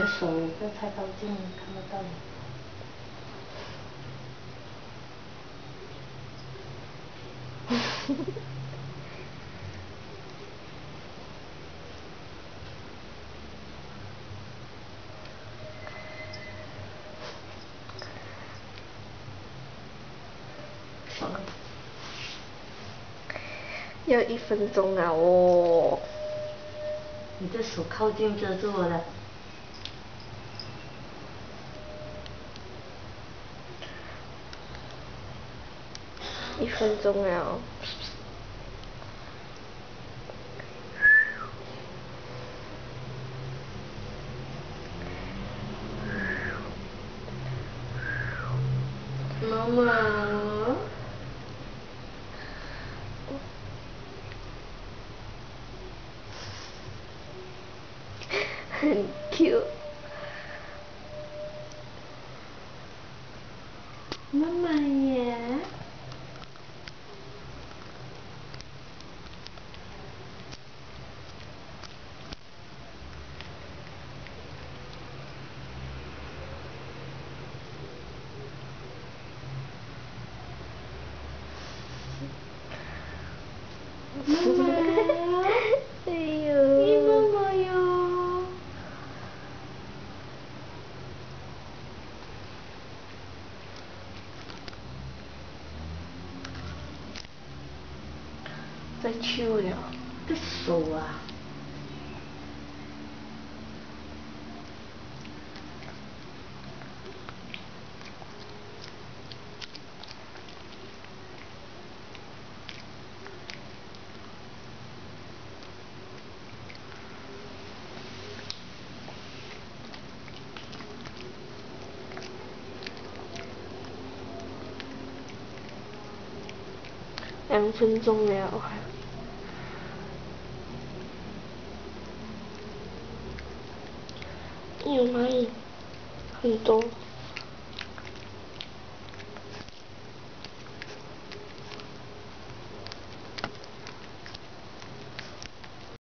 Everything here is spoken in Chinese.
手不要太靠近，看不到你。要一分钟啊哦。你的手靠近遮住我了。一分钟了。妈妈。很 cute。妈妈耶。妈妈。哎呦。妈妈哟。在秋了。这手啊。两分钟了。有蚂蚁，很多。